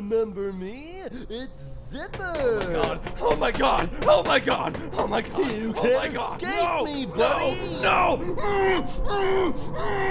Remember me? It's Zipper. Oh my God. Oh my god! Oh my god! Oh my god! You oh can't my god! escape no! me, buddy. No! No!